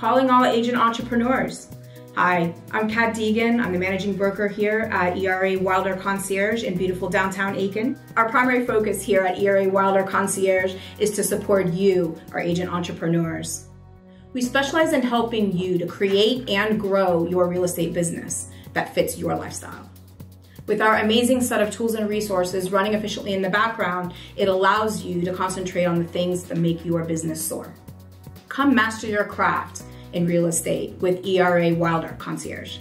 calling all agent entrepreneurs. Hi, I'm Kat Deegan. I'm the managing broker here at ERA Wilder Concierge in beautiful downtown Aiken. Our primary focus here at ERA Wilder Concierge is to support you, our agent entrepreneurs. We specialize in helping you to create and grow your real estate business that fits your lifestyle. With our amazing set of tools and resources running efficiently in the background, it allows you to concentrate on the things that make your business soar. Come master your craft in real estate with ERA Wilder Concierge.